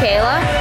Kayla.